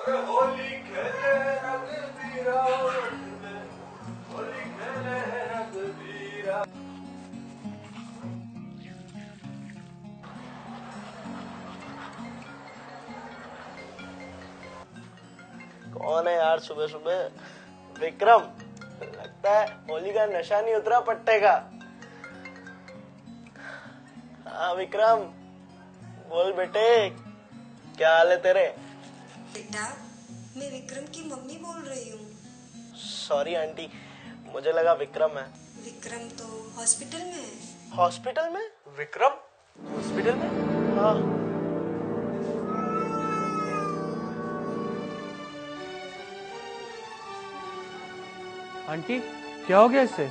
कौन है यार सुबह सुबह विक्रम, लगता है होली का नशा नहीं उतरा पट्टे का। हाँ विक्रम, बोल बेटे, क्या हाल है तेरे? बेटा मैं विक्रम की मम्मी बोल रही हूँ। Sorry aunty. मुझे लगा विक्रम है। विक्रम तो हॉस्पिटल में है। हॉस्पिटल में? विक्रम? हॉस्पिटल में? हाँ। आंटी क्या हो गया इससे?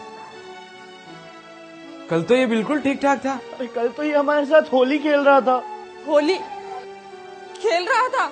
कल तो ये बिल्कुल ठीक ठाक था। अरे कल तो ये हमारे साथ होली खेल रहा था। होली खेल रहा था?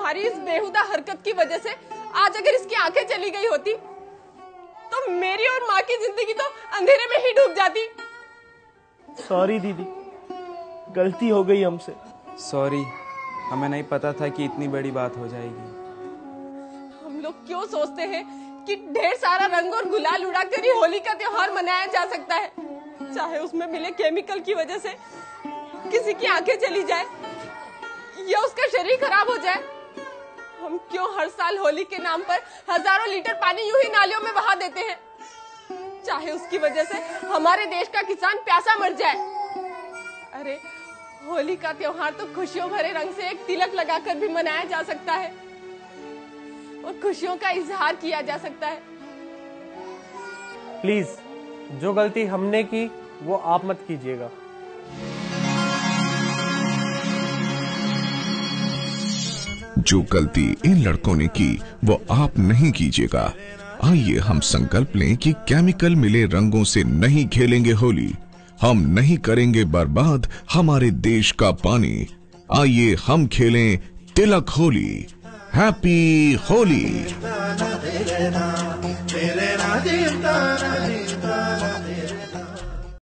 तुम्हारी इस बेहुदा हरकत की वजह से आज अगर इसकी आँखें चली गई होती तो मेरी और माँ की ज़िंदगी तो अंधेरे में ही डूब जाती। सॉरी दीदी। गलती हो गई हमसे। सॉरी हमें नहीं पता था कि इतनी बड़ी बात हो जाएगी। हम लोग क्यों सोचते हैं कि ढेर सारा रंग और गुलाल उड़ाकर ही होली का त्योहार मनाया जा सकता है? चाहे उसमें मिले केमिकल की वजह से किसी की आँखें चली जाए या उसका शरीर खराब हो जाए। हम क्यों हर साल होली के नाम पर हज़ारों लीटर पानी यूँ ही नालियों में बहा देते हैं? चाहे उसकी वजह से हमारे देश का किसान प्यासा मर जाए। अरे, होली का त्योहार तो खुशियों भरे रंग से एक तिलक लगाकर भी मनाया जा सकता है। और खुशियों का इजहार किया जा सकता है। प्लीज़, जो गलती हमने की, वो आप मत कीजिएगा। जो गलती इन लड़कों ने की, वो आप नहीं कीजिएगा। आइए हम संकल्प लें कि केमिकल मिले रंगों से नहीं खेलेंगे होली। हम नहीं करेंगे बर्बाद हमारे देश का पानी। आइए हम खेलें तिलक होली। हैप्पी होली!